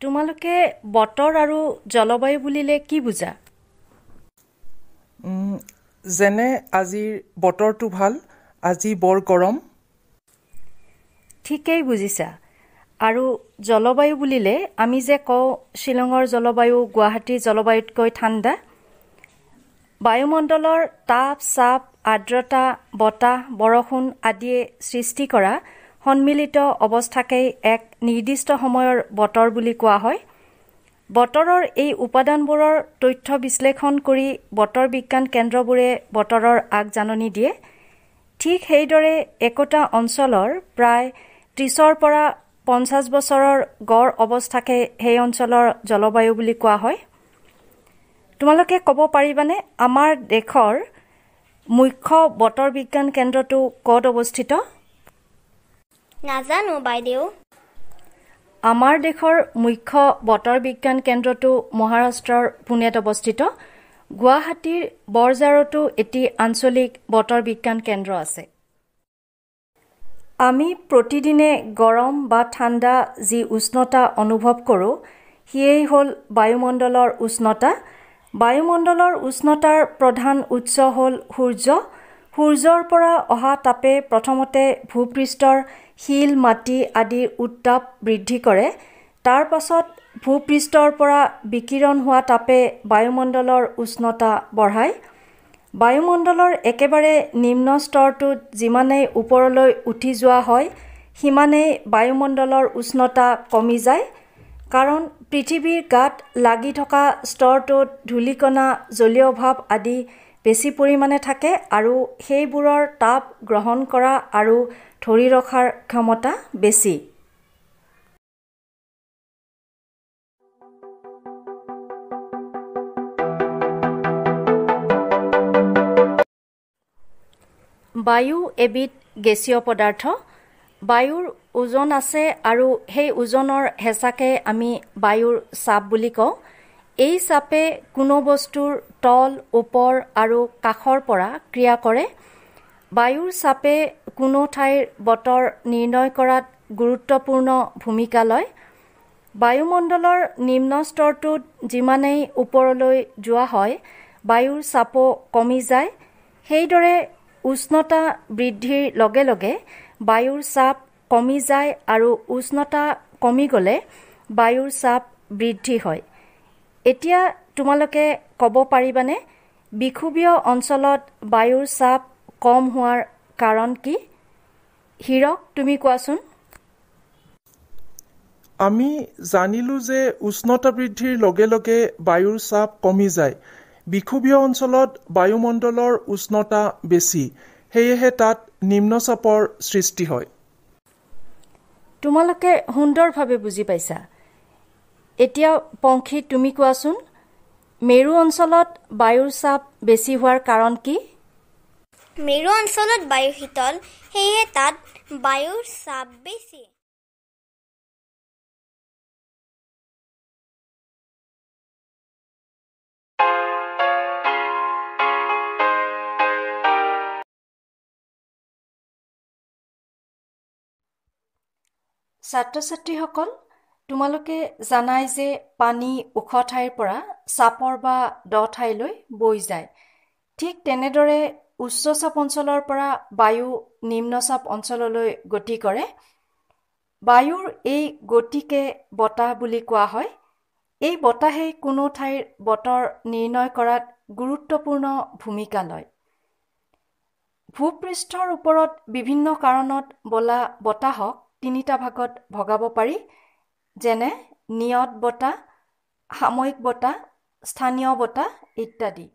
তোমালোকে বতৰ আৰু জলবায়ু বুলিলে কি বুজা? যেনে আজিৰ বতৰটো ভাল আজি বৰ গৰম। ঠিকেই বুজিছা। আৰু জলবায়ু বুলিলে আমি যে কওঁ শ্বিলঙৰ জলবায়ু গুৱাহাটীৰ জলবায়ুতকৈ ঠাণ্ডা। বায়ুমণ্ডলৰ তাপ চাপ আৰ্দ্ৰতা বতাহ বৰষুণ আদিয়ে সৃষ্টি কৰা সন্মিলিত অৱস্থাকেই এক নিৰ্দিষ্ট সময়ৰ বতৰ বুলি কোৱা হয়। বতৰৰ এই উপাদানবোৰৰ তথ্য বিশ্লেষণ কৰি বতৰ বিজ্ঞান কেন্দ্ৰবোৰে বতৰৰ আগজাননী দিয়ে। ঠিক সেইদৰে একোটা অঞ্চলৰ প্ৰায় ত্ৰিছৰ পৰা পঞ্চাছ বছৰৰ গড় অৱস্থাকে সেই অঞ্চলৰ জলবায়ু বুলি কোৱা হয়। তোমালোকে ক'ব পাৰিবানে আমাৰ দেশৰ মুখ্য বতৰ বিজ্ঞান কেন্দ্ৰটো ক'ত অৱস্থিত? নাজানো বাইদেউ। আমাৰ দেশৰ মুখ্য বতৰ বিজ্ঞান কেন্দ্ৰটো মহাৰাষ্ট্ৰৰ পুনেত অৱস্থিত। গুৱাহাটীৰ বৰঝাৰতো এটি আঞ্চলিক বতৰ বিজ্ঞান কেন্দ্ৰ আছে। আমি প্ৰতিদিনে গৰম বা ঠাণ্ডা যি উষ্ণতা অনুভৱ কৰোঁ সিয়েই হ'ল বায়ুমণ্ডলৰ উষ্ণতা। বায়ুমণ্ডলৰ উষ্ণতাৰ প্ৰধান উৎস হ'ল সূৰ্য। সূৰ্যৰ পৰা অহা তাপে প্ৰথমতে ভূপৃষ্ঠৰ শিল মাটি আদিৰ উত্তাপ বৃদ্ধি কৰে। তাৰ পাছত ভূপৃষ্ঠৰ পৰা বিকিৰণ হোৱা তাপে বায়ুমণ্ডলৰ উষ্ণতা বঢ়ায়। বায়ুমণ্ডলৰ একেবাৰে নিম্ন স্তৰটোত যিমানেই ওপৰলৈ উঠি যোৱা হয় সিমানেই বায়ুমণ্ডলৰ উষ্ণতা কমি যায়। কাৰণ পৃথিৱীৰ গাত লাগি থকা স্তৰটোত ধূলিকণা জলীয় ভাৱ আদি বেছি পৰিমাণে থাকে আৰু সেইবোৰৰ তাপ গ্ৰহণ কৰা আৰু ধৰি ৰখাৰ ক্ষমতা বেছি। বায়ু এবিধ গেছীয় পদাৰ্থ। বায়ুৰ ওজন আছে আৰু সেই ওজনৰ হেঁচাকে আমি বায়ুৰ চাপ বুলি কওঁ। এই চাপে কোনো বস্তুৰ তল ওপৰ আৰু কাষৰ পৰা ক্ৰিয়া কৰে। বায়ুৰ চাপে কোনো ঠাইৰ বতৰ নিৰ্ণয় কৰাত গুৰুত্বপূৰ্ণ ভূমিকা লয়। বায়ুমণ্ডলৰ নিম্ন স্তৰটোত যিমানেই ওপৰলৈ যোৱা হয় বায়ুৰ চাপো কমি যায়। সেইদৰে উষ্ণতা বৃদ্ধিৰ লগে লগে বায়ুৰ চাপ কমি যায় আৰু উষ্ণতা কমি গ'লে বায়ুৰ চাপ বৃদ্ধি হয়। এতিয়া তোমালোকে ক'ব পাৰিবানে বিষুৱীয় অঞ্চলত বায়ুৰ চাপ কম হোৱাৰ কাৰণ কি? হীৰক তুমি কোৱাচোন? আমি জানিলো যে উষ্ণতা বৃদ্ধিৰ লগে লগে বায়ুৰ চাপ কমি যায়। বিষুৱীয় অঞ্চলত বায়ুমণ্ডলৰ উষ্ণতা বেছি। সেয়েহে তাত নিম্নচাপৰ সৃষ্টি হয়। তোমালোকে সুন্দৰভাৱে বুজি পাইছা। এতিয়া পংখী তুমি কোৱাচোন? মেৰু অঞ্চলত বায়ুৰ চাপ বেছি হোৱাৰ কাৰণ কি? মেৰু অঞ্চলত বায়ু শীতল সেয়েহে তাত বায়ুৰ চাপ বেছি। ছাত্ৰ ছাত্ৰীসকল তোমালোকে জানাই যে পানী ওখ ঠাইৰ পৰা চাপৰ বা দ ঠাইলৈ বৈ যায়। ঠিক তেনেদৰে উচ্চ চাপ অঞ্চলৰ পৰা বায়ু নিম্নচাপ অঞ্চললৈ গতি কৰে। বায়ুৰ এই গতিকে বতাহ বুলি কোৱা হয়। এই বতাহে কোনো ঠাইৰ বতৰ নিৰ্ণয় কৰাত গুৰুত্বপূৰ্ণ ভূমিকা লয়। ভূপৃষ্ঠৰ ওপৰত বিভিন্ন কাৰণত বলা বতাহক তিনিটা ভাগত ভগাব পাৰি যেনে নিয়ত বতাহ সাময়িক বতাহ স্থানীয় বতাহ ইত্যাদি।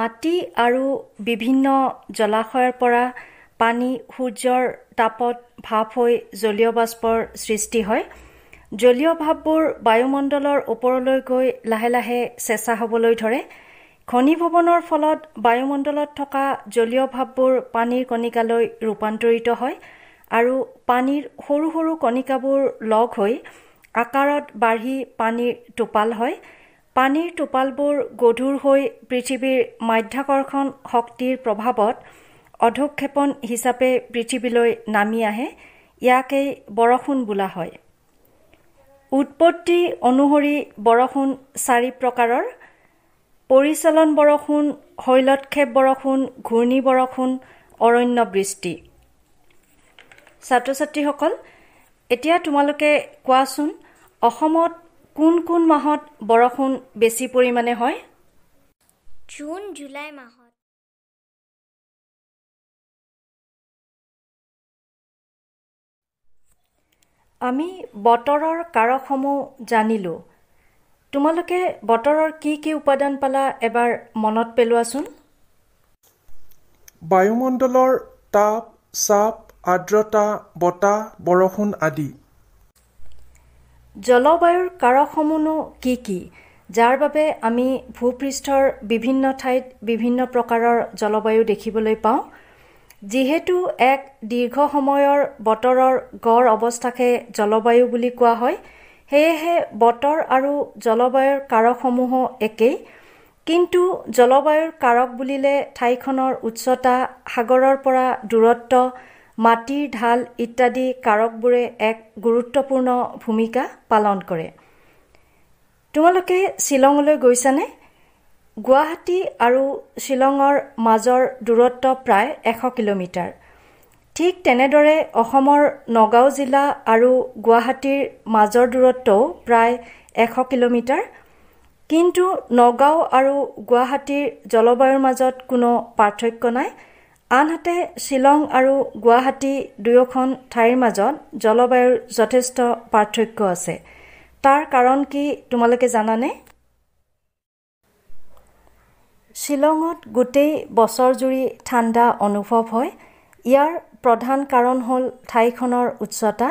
মাটি আৰু বিভিন্ন জলাশয়ৰ পৰা পানী সূৰ্যৰ তাপত ভাপ হৈ জলীয় বাষ্পৰ সৃষ্টি হয়। জলীয় ভাপবোৰ বায়ুমণ্ডলৰ ওপৰলৈ গৈ লাহে লাহে চেঁচা হ'বলৈ ধৰে। ঘনীভৱনৰ ফলত বায়ুমণ্ডলত থকা জলীয় ভাপবোৰ পানীৰ কণিকালৈ ৰূপান্তৰিত হয় আৰু পানীৰ সৰু সৰু কণিকাবোৰ লগ হৈ আকাৰত বাঢ়ি পানীৰ টোপাল হয়। পানীৰ টোপালবোৰ গধুৰ হৈ পৃথিৱীৰ মাধ্যাকৰ্ষণ শক্তিৰ প্ৰভাৱত অধক্ষেপণ হিচাপে পৃথিৱীলৈ নামি আহে ইয়াকেই বৰষুণ বোলা হয়। উৎপত্তি অনুসৰি বৰষুণ চাৰি প্ৰকাৰৰ। পৰিচালন বৰষুণ শৈলক্ষেপ বৰষুণ ঘূৰ্ণী বৰষুণ অৰণ্য বৃষ্টি। ছাত্ৰ ছাত্ৰীসকল এতিয়া তোমালোকে কোৱাচোন অসমত কোন কোন মাহত বৰষুণ বেছি পৰিমাণে হয়? জুন জুলাই মাহত। আমি বতৰৰ কাৰকসমূহ জানিলোঁ। তোমালোকে বতৰৰ কি কি উপাদান পালা এবাৰ মনত পেলোৱাচোন। বায়ুমণ্ডলৰ তাপ চাপ আৰ্দ্ৰতা বতাহ বৰষুণ আদি। জলবায়ুৰ কাৰকসমূহনো কি কি? যাৰ বাবে আমি ভূপৃষ্ঠৰ বিভিন্ন ঠাইত বিভিন্ন প্ৰকাৰৰ জলবায়ু দেখিবলৈ পাওঁ। যিহেতু এক দীৰ্ঘ সময়ৰ বতৰৰ গড় অৱস্থাকে জলবায়ু বুলি কোৱা হয় সেয়েহে বতৰ আৰু জলবায়ুৰ কাৰকসমূহো একেই। কিন্তু জলবায়ুৰ কাৰক বুলিলে ঠাইখনৰ উচ্চতা সাগৰৰ পৰা দূৰত্ব মাটিৰ ঢাল ইত্যাদি কাৰকবোৰে এক গুৰুত্বপূৰ্ণ ভূমিকা পালন কৰে। তোমালোকে শ্বিলঙলৈ গৈছানে? গুৱাহাটী আৰু শ্বিলঙৰ মাজৰ দূৰত্ব প্ৰায় এশ কিলোমিটাৰ। ঠিক তেনেদৰে অসমৰ নগাঁও জিলা আৰু গুৱাহাটীৰ মাজৰ দূৰত্বও প্ৰায় এশ কিলোমিটাৰ। কিন্তু নগাঁও আৰু গুৱাহাটীৰ জলবায়ুৰ মাজত কোনো পাৰ্থক্য নাই। আনহাতে শ্বিলং আৰু গুৱাহাটী দুয়োখন ঠাইৰ মাজত জলবায়ুৰ যথেষ্ট পাৰ্থক্য আছে। তাৰ কাৰণ কি তোমালোকে জানানে? শ্বিলঙত গোটেই বছৰজুৰি ঠাণ্ডা অনুভৱ হয়। ইয়াৰ প্ৰধান কাৰণ হ'ল ঠাইখনৰ উচ্চতা।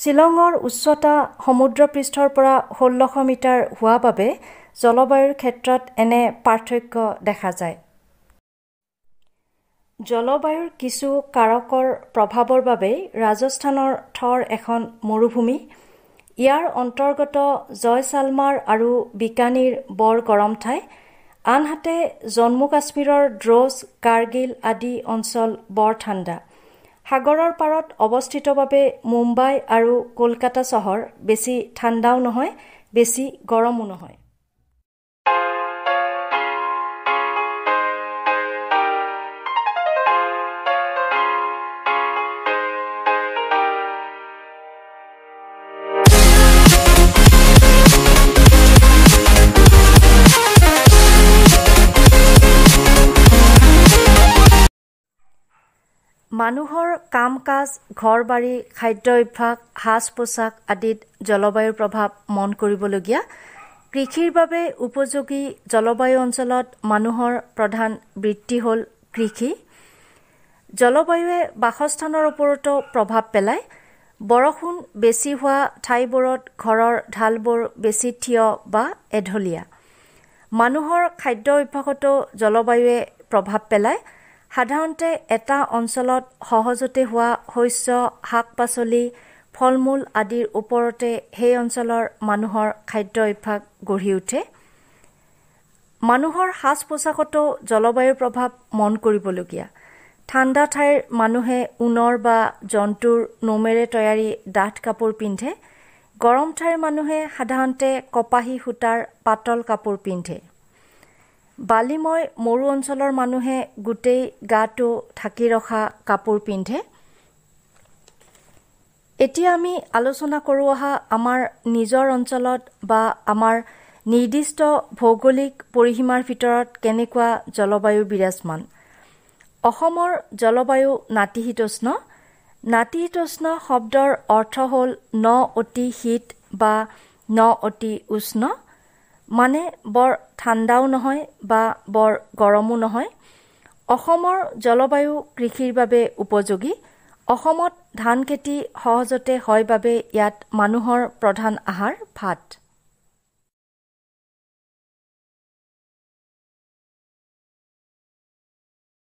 শ্বিলঙৰ উচ্চতা সমুদ্ৰপৃষ্ঠৰ পৰা ষোল্লশ মিটাৰ হোৱা বাবে জলবায়ুৰ ক্ষেত্ৰত এনে পাৰ্থক্য দেখা যায়। জলবায়ুৰ কিছু কাৰকৰ প্ৰভাৱৰ বাবেই ৰাজস্থানৰ থৰ এখন মৰুভূমি ইয়াৰ অন্তৰ্গত জয়ছালমাৰ আৰু বিকানীৰ বৰ গৰম ঠাই আনহাতে জম্মু কাশ্মীৰৰ দ্ৰোজ কাৰ্গিল আদি অঞ্চল বৰ ঠাণ্ডা। সাগৰৰ পাৰত অৱস্থিত বাবে মুম্বাই আৰু কলকাতা চহৰ বেছি ঠাণ্ডাও নহয় বেছি গৰমো নহয়। মানুহৰ কাম কাজ ঘৰ বাৰী খাদ্য অভ্যাস সাজ পোছাক আদিত জলবায়ুৰ প্ৰভাৱ মন কৰিবলগীয়া। কৃষিৰ বাবে উপযোগী জলবায়ু অঞ্চলত মানুহৰ প্ৰধান বৃত্তি হ'ল কৃষি। জলবায়ুৱে বাসস্থানৰ ওপৰতো প্ৰভাৱ পেলায়। বৰষুণ বেছি হোৱা ঠাইবোৰত ঘৰৰ ঢালবোৰ বেছি থিয় বা এঢলীয়া। মানুহৰ খাদ্য অভ্যাসতো জলবায়ুৱে প্ৰভাৱ পেলায়। সাধাৰণতে এটা অঞ্চলত সহজতে হোৱা শস্য শাক পাচলি ফল মূল আদিৰ ওপৰতে সেই অঞ্চলৰ মানুহৰ খাদ্য অভ্যাস গঢ়ি উঠে। মানুহৰ সাজ পোছাকতো জলবায়ুৰ প্ৰভাৱ মন কৰিবলগীয়া। ঠাণ্ডা ঠাইৰ মানুহে ঊণৰ বা জন্তুৰ নোমেৰে তৈয়াৰী ডাঠ কাপোৰ পিন্ধে। গৰম ঠাইৰ মানুহে সাধাৰণতে কপাহী সূতাৰ পাতল কাপোৰ পিন্ধে। বালিময় মৰু অঞ্চলৰ মানুহে গোটেই গাটো ঢাকি ৰখা কাপোৰ পিন্ধে। এতিয়া আমি আলোচনা কৰোঁ অহা আমাৰ নিজৰ অঞ্চলত বা আমাৰ নিৰ্দিষ্ট ভৌগোলিক পৰিসীমাৰ ভিতৰত কেনেকুৱা জলবায়ু বিৰাজমান। অসমৰ জলবায়ু নাতিশীতোষ্ণ। নাতিশীতোষ্ণ শব্দৰ অৰ্থ হ'ল ন অতি শীত বা ন অতি উষ্ণ। মানে বৰ ঠাণ্ডাও নহয় বা বৰ গৰমো নহয়। অসমৰ জলবায়ু কৃষিৰ বাবে উপযোগী। অসমত ধান খেতি সহজতে হয় বাবে ইয়াত মানুহৰ প্ৰধান আহাৰ ভাত।